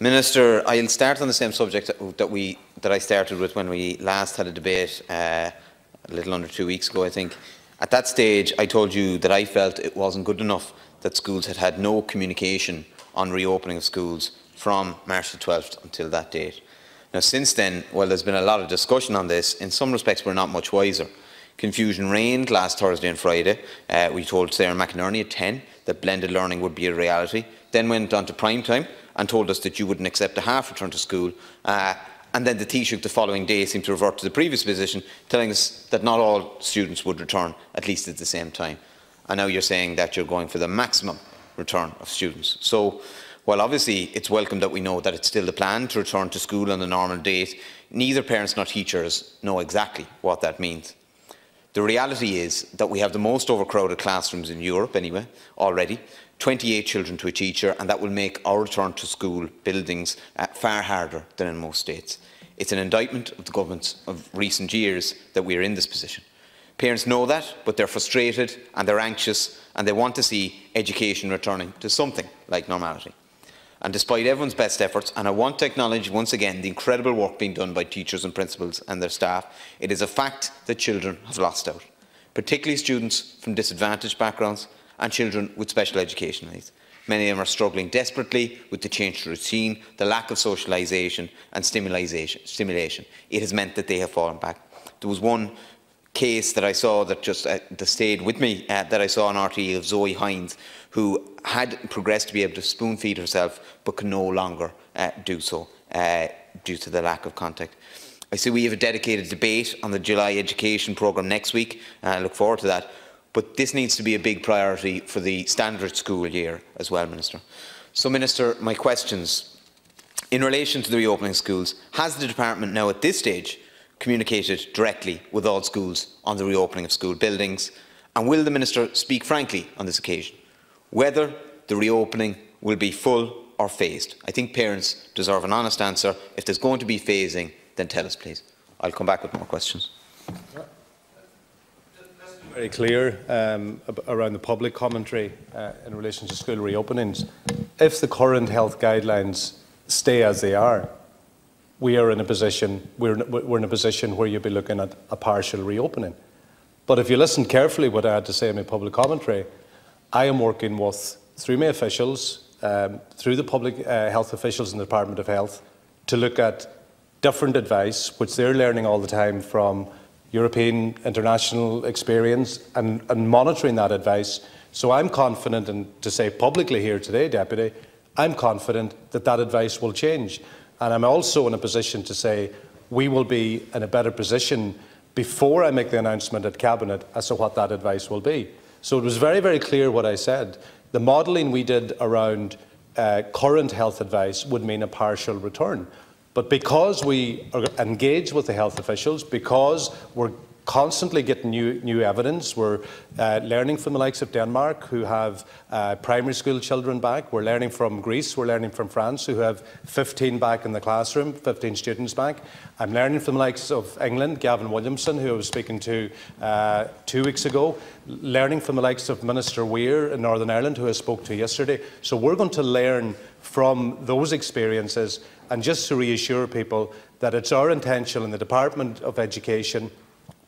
Minister, I'll start on the same subject that we that I started with when we last had a debate uh, a little under two weeks ago, I think. At that stage, I told you that I felt it wasn't good enough that schools had had no communication on reopening of schools from March the 12th until that date. Now, since then, well, there's been a lot of discussion on this. In some respects, we're not much wiser. Confusion reigned last Thursday and Friday. Uh, we told Sarah McInerney at 10 that blended learning would be a reality. Then went on to prime time and told us that you wouldn't accept a half return to school. Uh, and then the Taoiseach the following day seemed to revert to the previous position, telling us that not all students would return, at least at the same time. And now you're saying that you're going for the maximum return of students. So, while obviously it's welcome that we know that it's still the plan to return to school on the normal date, neither parents nor teachers know exactly what that means. The reality is that we have the most overcrowded classrooms in Europe anyway, already, 28 children to a teacher, and that will make our return to school buildings uh, far harder than in most states. It's an indictment of the governments of recent years that we are in this position. Parents know that, but they're frustrated and they're anxious and they want to see education returning to something like normality. And despite everyone's best efforts, and I want to acknowledge once again the incredible work being done by teachers and principals and their staff, it is a fact that children have lost out, particularly students from disadvantaged backgrounds and children with special education needs. Many of them are struggling desperately with the changed routine, the lack of socialisation and stimulation. It has meant that they have fallen back. There was one case that I saw that just uh, that stayed with me uh, that I saw on RTE of Zoe Hines, who had progressed to be able to spoon feed herself but can no longer uh, do so uh, due to the lack of contact. I see we have a dedicated debate on the July education programme next week. And I look forward to that. But this needs to be a big priority for the standard school year as well, Minister. So, Minister, my questions. In relation to the reopening schools, has the Department now at this stage communicated directly with all schools on the reopening of school buildings? And will the Minister speak frankly on this occasion? Whether the reopening will be full or phased? I think parents deserve an honest answer. If there's going to be phasing, then tell us, please. I'll come back with more questions. Very clear um, around the public commentary uh, in relation to school reopenings. If the current health guidelines stay as they are, we are in a position we're, we're in a position where you'll be looking at a partial reopening. But if you listen carefully what I had to say in my public commentary, I am working with through my officials, um, through the public uh, health officials in the Department of Health, to look at different advice, which they're learning all the time from European international experience and, and monitoring that advice. So I'm confident, and to say publicly here today, Deputy, I'm confident that that advice will change. And I'm also in a position to say we will be in a better position before I make the announcement at Cabinet as to what that advice will be. So it was very, very clear what I said. The modelling we did around uh, current health advice would mean a partial return. But because we are engaged with the health officials, because we're constantly getting new, new evidence. We're uh, learning from the likes of Denmark, who have uh, primary school children back. We're learning from Greece. We're learning from France, who have 15 back in the classroom, 15 students back. I'm learning from the likes of England, Gavin Williamson, who I was speaking to uh, two weeks ago. Learning from the likes of Minister Weir in Northern Ireland, who I spoke to yesterday. So we're going to learn from those experiences and just to reassure people that it's our intention in the Department of Education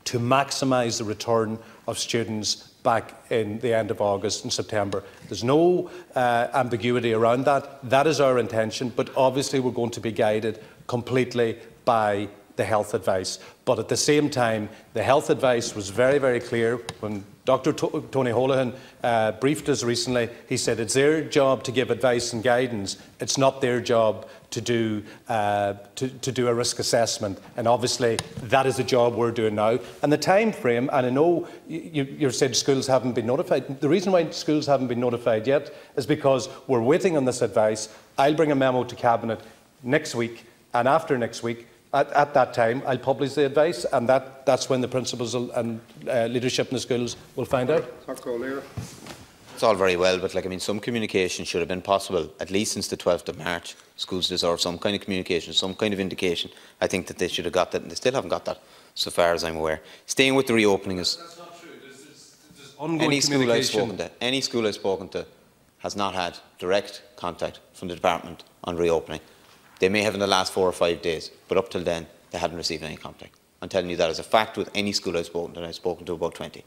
to maximise the return of students back in the end of August and September. There's no uh, ambiguity around that. That is our intention, but obviously we're going to be guided completely by the health advice. But at the same time, the health advice was very, very clear when Dr. Tony Holohan uh, briefed us recently. He said it's their job to give advice and guidance. It's not their job to do, uh, to, to, do a risk assessment. And obviously, that is the job we're doing now. And the time frame, and I know you, you said schools haven't been notified. The reason why schools haven't been notified yet is because we're waiting on this advice. I'll bring a memo to Cabinet next week, and after next week, at, at, that time, I'll publish the advice, and that, that's when the principals and uh, leadership in the schools will find out. It's all very well, but like I mean, some communication should have been possible at least since the 12th of March. Schools deserve some kind of communication, some kind of indication. I think that they should have got that, and they still haven't got that, so far as I'm aware. Staying with the reopening is. That's not true. There's, there's, there's any school I've spoken to, any school I've spoken to, has not had direct contact from the department on reopening. They may have in the last four or five days, but up till then, they hadn't received any contact. I'm telling you that as a fact with any school I've spoken to, and I've spoken to about 20.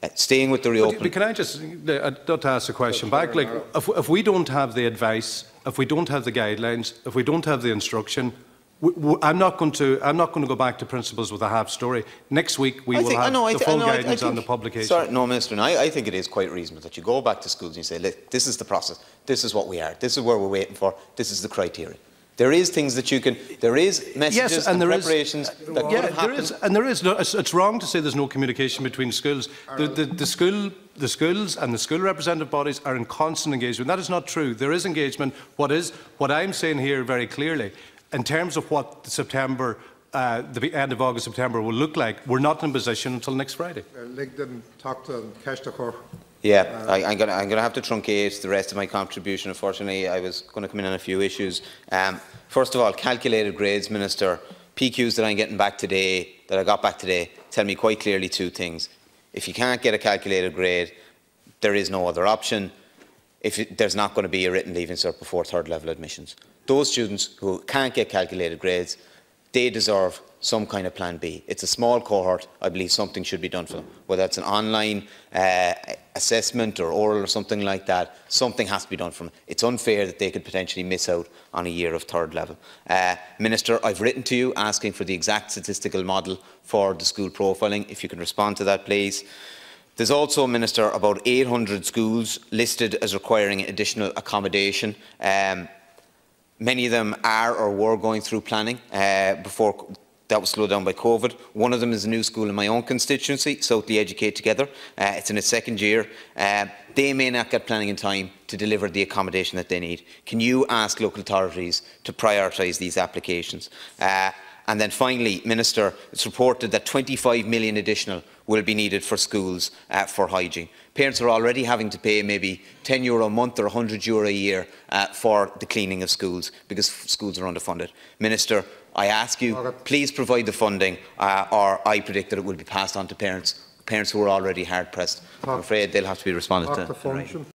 Uh, staying with the But, reopening. but can I just, uh, I'd to ask a question back? Like, if, if we don't have the advice, if we don't have the guidelines, if we don't have the instruction, I'm not going to, I'm not going to go back to principals with a half story. Next week, we I will think- have the full know, I- I guidance on think- the publication. Sorry, no, Minister, and I, I think it is quite reasonable that you go back to schools and you say, look, this is the process, this is what we are, this is where we're waiting for, this is the criteria. There is things that you can, there is messages Yes, and, and there is- preparations that could Yeah, have there and there is. No, it's, it's wrong to say there's no communication between schools. The, the, the school, the schools, and the school representative bodies are in constant engagement. That is not true. There is engagement. What is what I'm saying here very clearly, in terms of what the September, uh, the end of August, September will look like, we're not in a position until next Friday. Ligden Yeah, I, I'm going to I'm gonna have to truncate the rest of my contribution. Unfortunately, I was going to come in on a few issues. Um, first of all, calculated grades, Minister. PQs that I'm getting back today, that I got back today, tell me quite clearly two things. If you can't get a calculated grade, there is no other option. If it, there's not going to be a written leaving cert before third level admissions. Those students who can't get calculated grades, they deserve some kind of plan B. It's a small cohort. I believe something should be done for them. Whether it's an online uh, assessment or oral or something like that, something has to be done for them. It's unfair that they could potentially miss out on a year of third level. Uh, Minister, I've written to you asking for the exact statistical model for the school profiling. If you can respond to that, please. There's also, Minister, about 800 schools listed as requiring additional accommodation. Um, many of them are or were going through planning uh, before that was slowed down by COVID. One of them is a new school in my own constituency, Southly Educate Together. Uh, it's in its second year. Uh, they may not get planning in time to deliver the accommodation that they need. Can you ask local authorities to prioritise these applications? Uh, and then finally, Minister, it's reported that 25 million additional will be needed for schools uh, for hygiene. Parents are already having to pay maybe 10 euro a month or 100 euro a year uh, for the cleaning of schools because schools are underfunded. Minister, I ask you, please provide the funding uh, or I predict that it will be passed on to parents, parents who are already hard pressed. I'm afraid they'll have to be responded to.